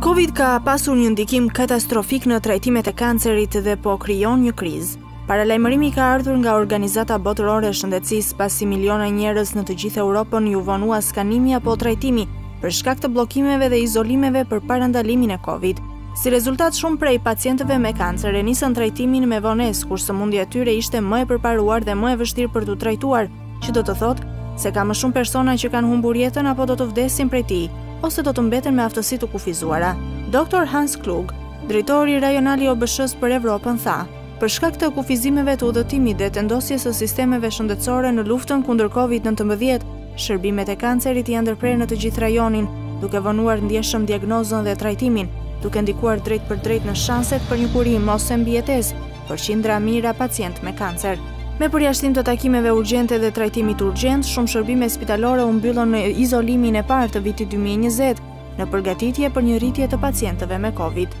Covid ka pasur një ndikim katastrofik në trajtimet e kancerit dhe po krijon një krizë. Paralajmërimi ka ardhur nga Organizata Botërore e Shëndetësisë pasi miliona njerëz në të gjithë Europën iu vonua skanimi apo trajtimi për shkak të bllokimeve dhe izolimeve për parandalimin e Covid. Si rezultat shumë prej pacientëve me kancer e nisën trajtimin me vonesë kur sëmundja e tyre ishte më e përparuar dhe më e vështirë për t'u trajtuar, Që do të thotë, se ka më shumë persona që kanë humbur jetën apo do të vdesin prej tij, ose do të mbeten me aftësi të kufizuara. Doktor Hans Kluge, drejtori rajonal i OBSH-së për Evropën tha, për shkak të kufizimeve të udhëtimit dhe tendosjes së sistemeve shëndetësore në luftën kundër COVID-19, shërbimet e kancerit janë ndërprerë në të gjithë rajonin, duke vonuar ndjeshëm diagnozën dhe trajtimin, duke ndikuar drejtpërdrejt në shanset për një kurim ose mbijetesë, për qindra mijëra pacientë me kancer. Me përjashtim të takimeve urgjente dhe trajtimit urgjent, shumë shërbime spitalore u mbyllën në izolimin e parë të vitit 2020, në përgatitje për një rritje të pacientëve me Covid.